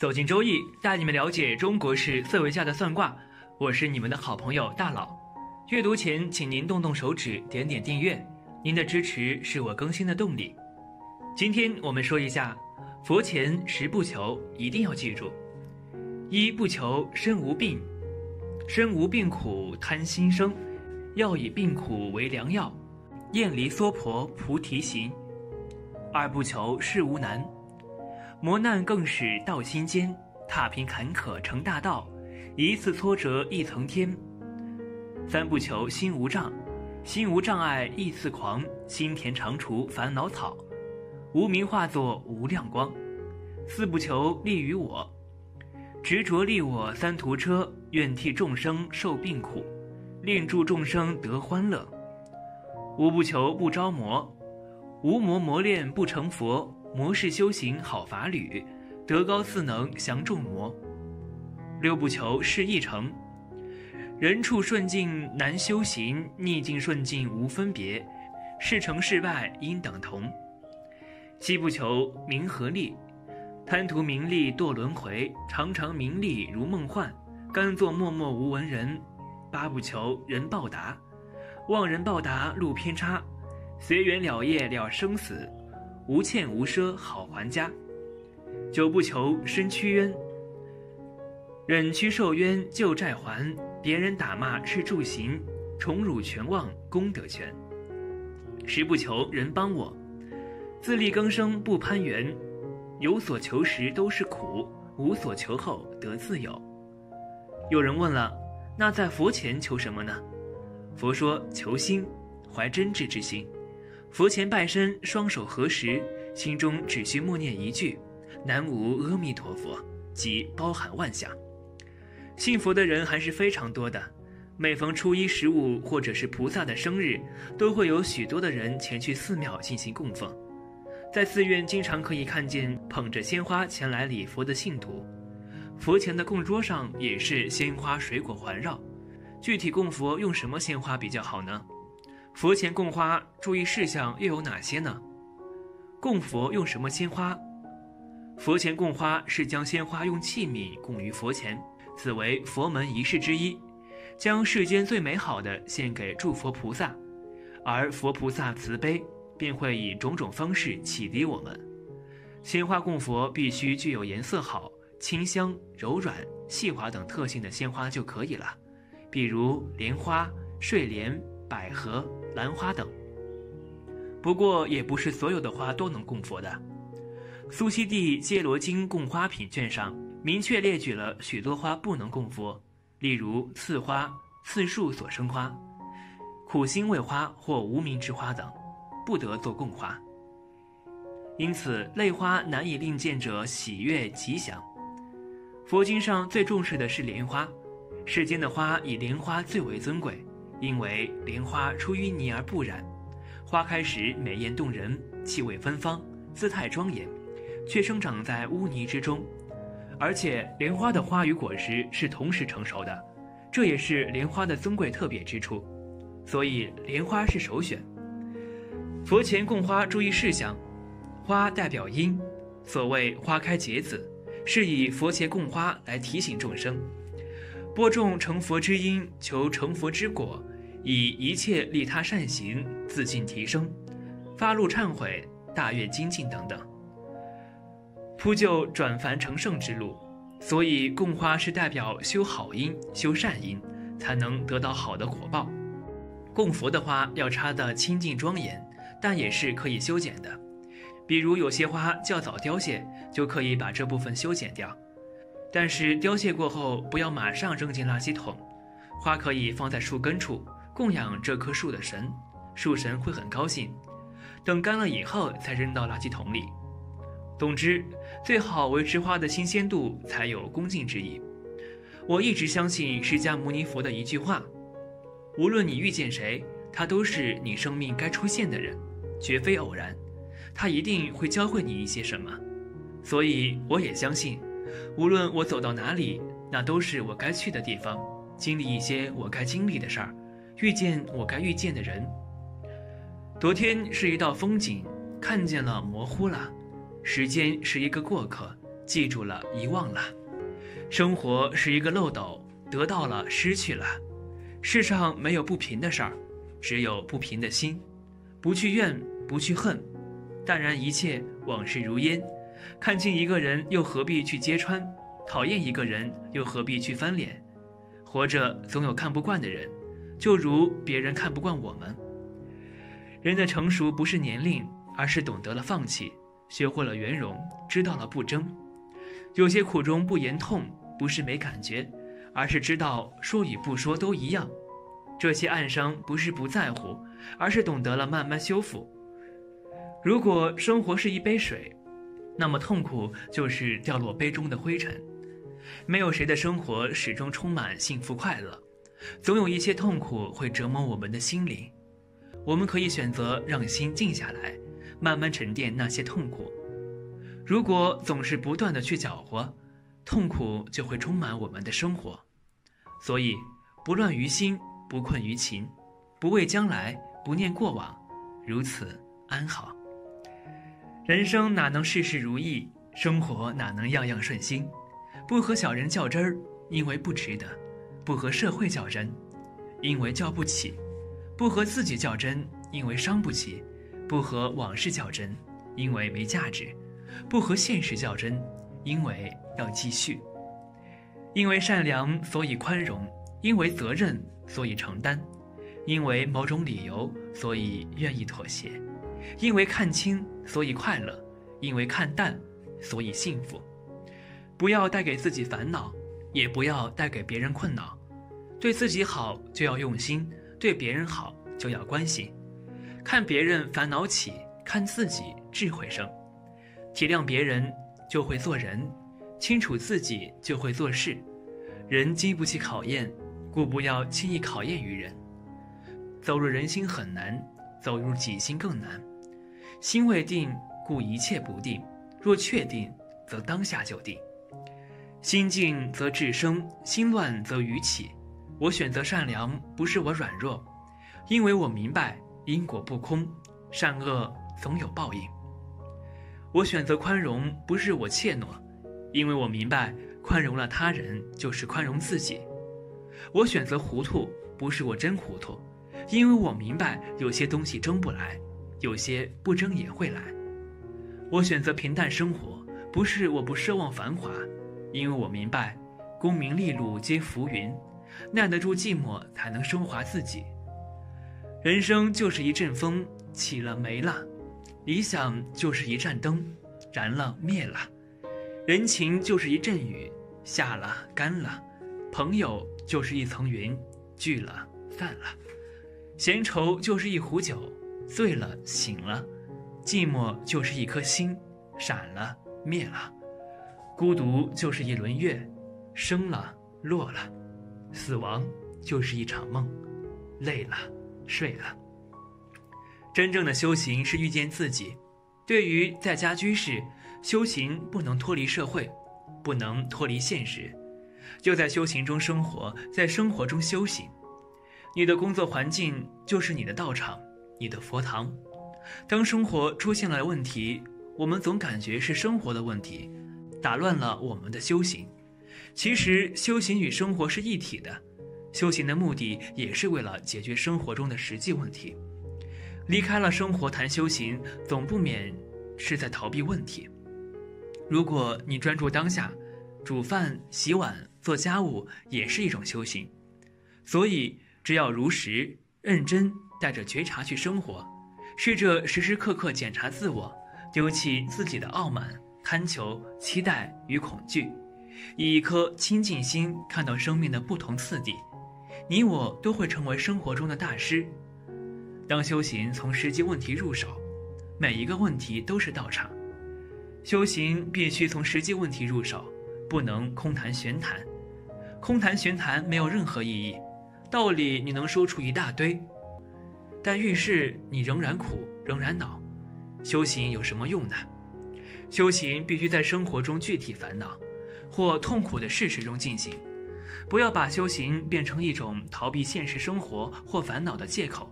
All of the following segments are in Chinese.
走进周易，带你们了解中国式四维下的算卦。我是你们的好朋友大佬。阅读前，请您动动手指，点点订阅，您的支持是我更新的动力。今天我们说一下佛前十不求，一定要记住：一不求身无病，身无病苦贪心生，要以病苦为良药，厌离娑婆菩提行；二不求事无难。磨难更使道心坚，踏平坎坷成大道，一次挫折一层天。三不求心无障，心无障碍意似狂，心田常除烦恼草，无名化作无量光。四不求利于我，执着利我三途车，愿替众生受病苦，令助众生得欢乐。五不求不招魔，无魔磨练不成佛。魔是修行好法侣，德高四能降众魔。六不求是一成，人处顺境难修行，逆境顺境无分别，事成事败应等同。七不求名和利，贪图名利堕轮回，常常名利如梦幻，甘做默默无闻人。八不求人报答，望人报答路偏差，随缘了业了生死。无欠无奢好还家，久不求身屈冤，忍屈受冤旧债还。别人打骂是助行，宠辱全忘功德全。十不求人帮我，自力更生不攀缘。有所求时都是苦，无所求后得自由。有人问了，那在佛前求什么呢？佛说求心，怀真挚之心。佛前拜身，双手合十，心中只需默念一句“南无阿弥陀佛”，即包含万象。信佛的人还是非常多的，每逢初一、十五或者是菩萨的生日，都会有许多的人前去寺庙进行供奉。在寺院，经常可以看见捧着鲜花前来礼佛的信徒。佛前的供桌上也是鲜花、水果环绕。具体供佛用什么鲜花比较好呢？佛前供花注意事项又有哪些呢？供佛用什么鲜花？佛前供花是将鲜花用器皿供于佛前，此为佛门仪式之一，将世间最美好的献给诸佛菩萨，而佛菩萨慈悲，便会以种种方式启迪我们。鲜花供佛必须具有颜色好、清香、柔软、细滑等特性的鲜花就可以了，比如莲花、睡莲。百合、兰花等。不过，也不是所有的花都能供佛的。苏西地戒罗经供花品卷上明确列举了许多花不能供佛，例如刺花、刺树所生花、苦心味花或无名之花等，不得做供花。因此，类花难以令见者喜悦吉祥。佛经上最重视的是莲花，世间的花以莲花最为尊贵。因为莲花出淤泥而不染，花开时美艳动人，气味芬芳，姿态庄严，却生长在污泥之中。而且莲花的花与果实是同时成熟的，这也是莲花的尊贵特别之处。所以莲花是首选。佛前供花注意事项：花代表阴，所谓花开结子，是以佛前供花来提醒众生，播种成佛之因，求成佛之果。以一切利他善行，自尽提升，发露忏悔，大愿精进等等，铺就转凡成圣之路。所以供花是代表修好因、修善因，才能得到好的果报。供佛的花要插得清净庄严，但也是可以修剪的。比如有些花较早凋谢，就可以把这部分修剪掉。但是凋谢过后，不要马上扔进垃圾桶，花可以放在树根处。供养这棵树的神，树神会很高兴。等干了以后，才扔到垃圾桶里。总之，最好维持花的新鲜度，才有恭敬之意。我一直相信释迦牟尼佛的一句话：无论你遇见谁，他都是你生命该出现的人，绝非偶然。他一定会教会你一些什么。所以，我也相信，无论我走到哪里，那都是我该去的地方，经历一些我该经历的事儿。遇见我该遇见的人。昨天是一道风景，看见了，模糊了；时间是一个过客，记住了，遗忘了。生活是一个漏斗，得到了，失去了。世上没有不平的事儿，只有不平的心。不去怨，不去恨，淡然一切，往事如烟。看清一个人，又何必去揭穿？讨厌一个人，又何必去翻脸？活着总有看不惯的人，就如别人看不惯我们。人的成熟不是年龄，而是懂得了放弃，学会了圆融，知道了不争。有些苦衷不言痛，不是没感觉，而是知道说与不说都一样。这些暗伤不是不在乎，而是懂得了慢慢修复。如果生活是一杯水，那么痛苦就是掉落杯中的灰尘。没有谁的生活始终充满幸福快乐，总有一些痛苦会折磨我们的心灵。我们可以选择让心静下来，慢慢沉淀那些痛苦。如果总是不断的去搅和，痛苦就会充满我们的生活。所以，不乱于心，不困于情，不畏将来，不念过往，如此安好。人生哪能事事如意，生活哪能样样顺心？不和小人较真儿，因为不值得；不和社会较真，因为较不起。不和自己较真，因为伤不起；不和往事较真，因为没价值；不和现实较真，因为要继续。因为善良，所以宽容；因为责任，所以承担；因为某种理由，所以愿意妥协；因为看清，所以快乐；因为看淡，所以幸福。不要带给自己烦恼，也不要带给别人困扰。对自己好，就要用心。对别人好就要关心，看别人烦恼起，看自己智慧生，体谅别人就会做人，清楚自己就会做事。人经不起考验，故不要轻易考验于人。走入人心很难，走入己心更难。心未定，故一切不定；若确定，则当下就定。心静则智生，心乱则愚起。我选择善良，不是我软弱，因为我明白因果不空，善恶总有报应。我选择宽容，不是我怯懦，因为我明白宽容了他人就是宽容自己。我选择糊涂，不是我真糊涂，因为我明白有些东西争不来，有些不争也会来。我选择平淡生活，不是我不奢望繁华，因为我明白功名利禄皆浮云。耐得住寂寞，才能升华自己。人生就是一阵风，起了没了；理想就是一盏灯，燃了灭了；人情就是一阵雨，下了干了；朋友就是一层云，聚了散了；闲愁就是一壶酒，醉了醒了；寂寞就是一颗心，闪了灭了；孤独就是一轮月，升了落了。死亡就是一场梦，累了，睡了。真正的修行是遇见自己。对于在家居士，修行不能脱离社会，不能脱离现实，就在修行中生活，在生活中修行。你的工作环境就是你的道场，你的佛堂。当生活出现了问题，我们总感觉是生活的问题，打乱了我们的修行。其实修行与生活是一体的，修行的目的也是为了解决生活中的实际问题。离开了生活谈修行，总不免是在逃避问题。如果你专注当下，煮饭、洗碗、做家务也是一种修行。所以，只要如实、认真，带着觉察去生活，试着时时刻刻检查自我，丢弃自己的傲慢、贪求、期待与恐惧。以一颗清净心看到生命的不同次第，你我都会成为生活中的大师。当修行从实际问题入手，每一个问题都是道场。修行必须从实际问题入手，不能空谈玄谈。空谈玄谈没有任何意义，道理你能说出一大堆，但遇事你仍然苦，仍然恼，修行有什么用呢？修行必须在生活中具体烦恼。或痛苦的事实中进行，不要把修行变成一种逃避现实生活或烦恼的借口。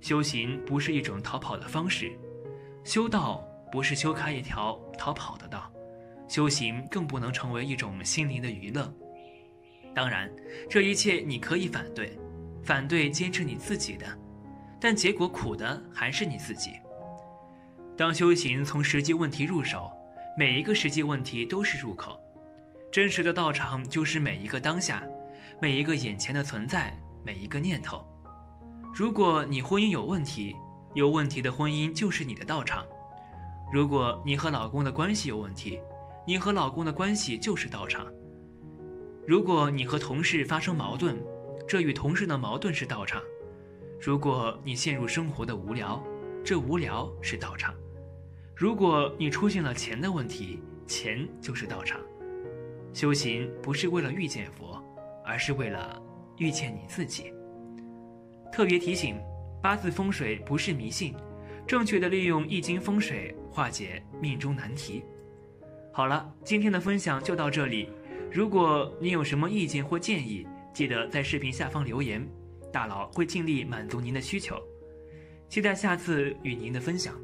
修行不是一种逃跑的方式，修道不是修开一条逃跑的道，修行更不能成为一种心灵的娱乐。当然，这一切你可以反对，反对坚持你自己的，但结果苦的还是你自己。当修行从实际问题入手，每一个实际问题都是入口。真实的道场就是每一个当下，每一个眼前的存在，每一个念头。如果你婚姻有问题，有问题的婚姻就是你的道场；如果你和老公的关系有问题，你和老公的关系就是道场；如果你和同事发生矛盾，这与同事的矛盾是道场；如果你陷入生活的无聊，这无聊是道场。如果你出现了钱的问题，钱就是道场。修行不是为了遇见佛，而是为了遇见你自己。特别提醒：八字风水不是迷信，正确的利用易经风水化解命中难题。好了，今天的分享就到这里。如果你有什么意见或建议，记得在视频下方留言，大佬会尽力满足您的需求。期待下次与您的分享。